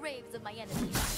Graves of my enemies.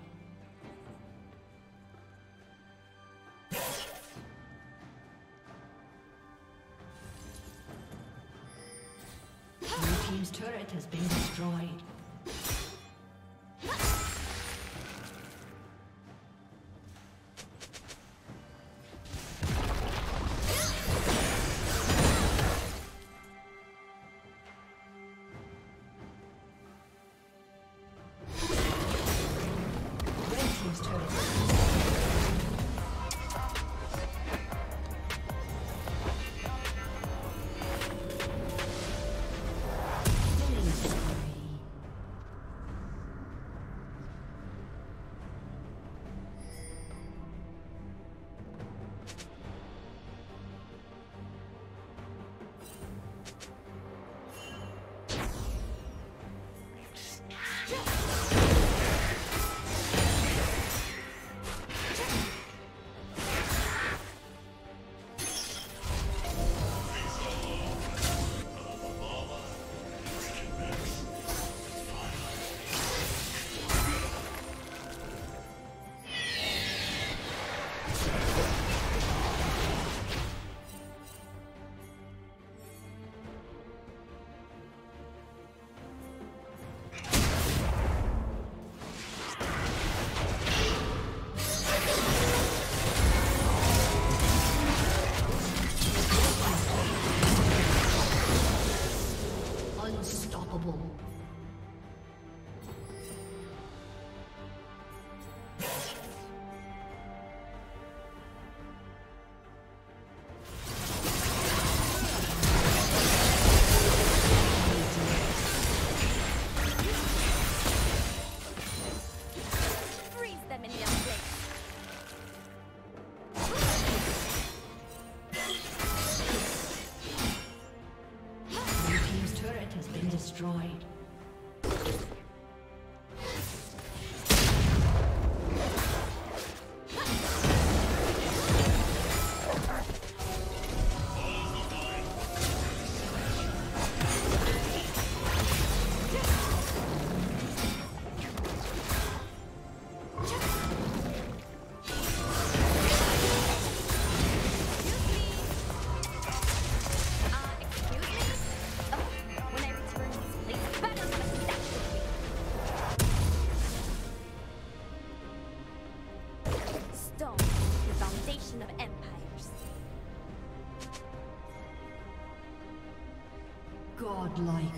bloodline.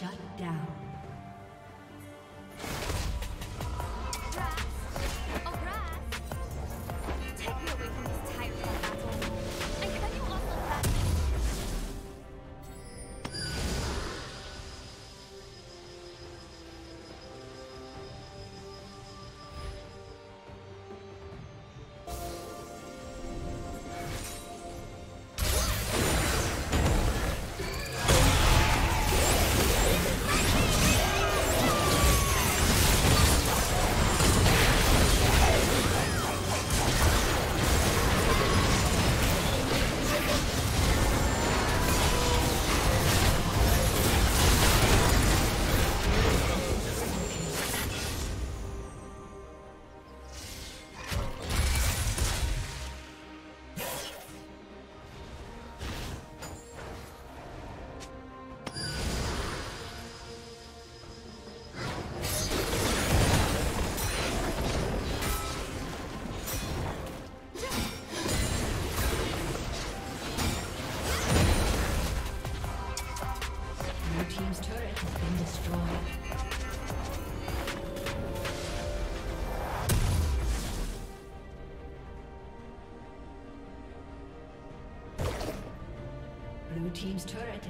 Team's turret